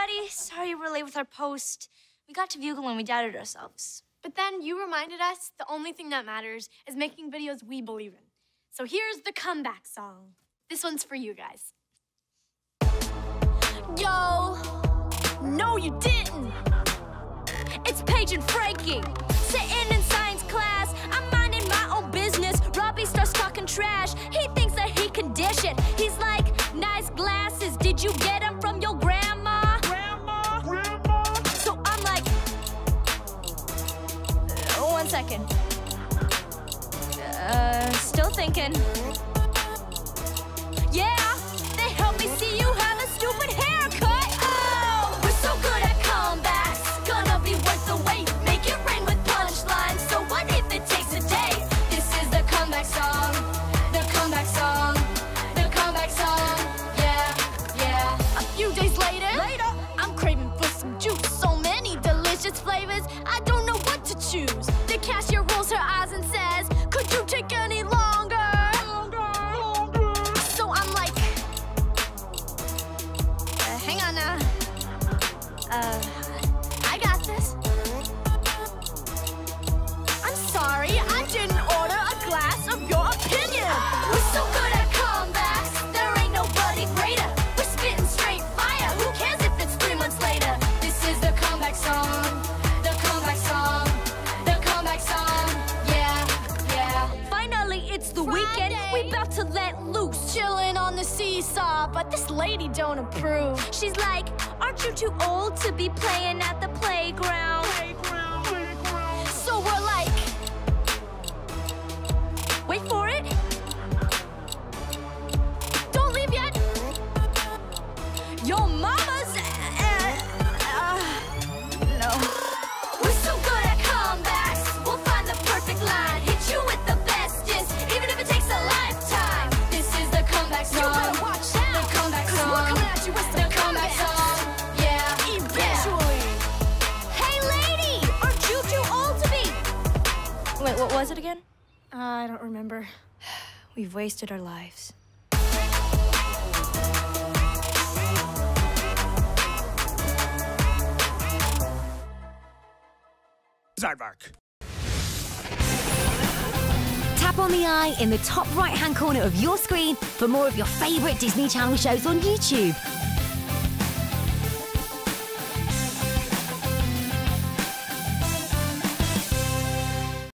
everybody. Sorry we're late with our post. We got to Vuggle and we doubted ourselves. But then you reminded us the only thing that matters is making videos we believe in. So here's the comeback song. This one's for you guys. Yo, no, you didn't. It's Paige and Frankie sitting in second. Uh, still thinking. Yeah, they help me see you have a stupid haircut. Oh, we're so good at comebacks. Gonna be worth the wait. Make it rain with punchlines. So what if it takes a day? This is the comeback song. The comeback song. The comeback song. Yeah, yeah. A few days later, Later. I'm craving for some juice. So many delicious flavors, I don't know what to choose. Cashier rolls her eyes and says, Could you take any longer? So I'm like, uh, hang on now. Uh, the seesaw, but this lady don't approve. She's like, aren't you too old to be playing at the playground? Playground, what was it again? Uh, I don't remember. We've wasted our lives. Aardvark. Tap on the eye in the top right hand corner of your screen for more of your favourite Disney Channel shows on YouTube.